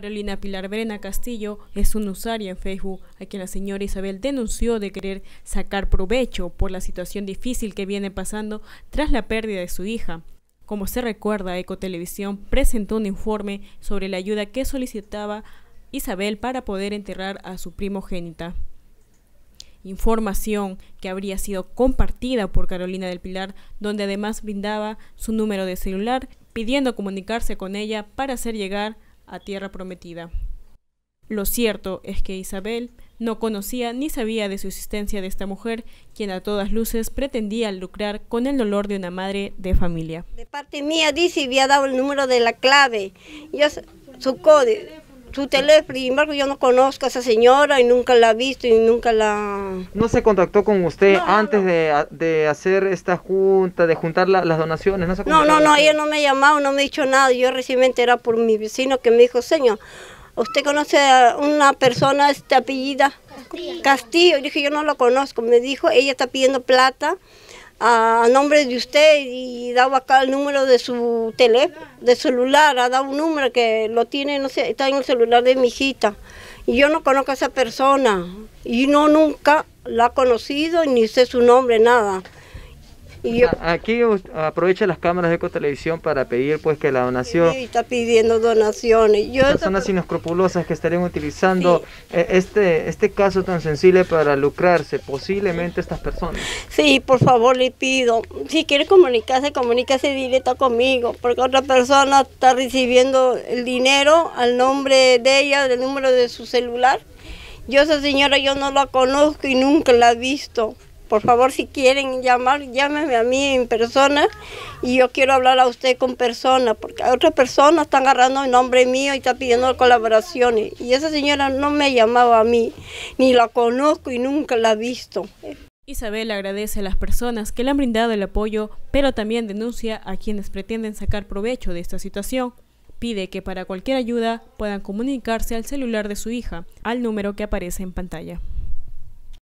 Carolina Pilar Brena Castillo es una usuaria en Facebook a quien la señora Isabel denunció de querer sacar provecho por la situación difícil que viene pasando tras la pérdida de su hija. Como se recuerda, Ecotelevisión presentó un informe sobre la ayuda que solicitaba Isabel para poder enterrar a su primogénita. Información que habría sido compartida por Carolina del Pilar, donde además brindaba su número de celular, pidiendo comunicarse con ella para hacer llegar a tierra prometida. Lo cierto es que Isabel no conocía ni sabía de su existencia de esta mujer, quien a todas luces pretendía lucrar con el dolor de una madre de familia. De parte mía dice, había dado el número de la clave, su código, su teléfono, y embargo yo no conozco a esa señora y nunca la he visto y nunca la... ¿No se contactó con usted antes De, de, hacer esta junta, de juntar las donaciones? No, no, no, ella no me ha llamado, no me ha dicho nada, yo recién me enteré por mi vecino que me dijo, señor, ¿usted conoce a una persona, esta apellida? Castillo. Castillo, yo dije, yo no lo conozco, me dijo, ella está pidiendo plata a nombre de usted y daba acá el número de su teléfono, de celular, ha dado un número que lo tiene, no sé, está en el celular de mi hijita. Y yo no conozco a esa persona y no nunca la he conocido ni sé su nombre, nada. Aquí aprovecha las cámaras de Ecotelevisión para pedir pues que la donación... Sí, está pidiendo donaciones. Yo personas inescrupulosas que estarían utilizando eh, este, este caso tan sensible para lucrarse, posiblemente estas personas. Sí, por favor le pido, si quiere comunicarse, comuníquese directo conmigo, porque otra persona está recibiendo el dinero al nombre de ella, del número de su celular. Yo esa señora yo no la conozco y nunca la he visto. Por favor, si quieren llamar, llámenme a mí en persona y yo quiero hablar a usted con persona, porque otras personas están agarrando el nombre mío y están pidiendo colaboraciones. Y esa señora no me llamaba a mí, ni la conozco y nunca la he visto. Isabel agradece a las personas que le han brindado el apoyo, pero también denuncia a quienes pretenden sacar provecho de esta situación. Pide que para cualquier ayuda puedan comunicarse al celular de su hija, al número que aparece en pantalla.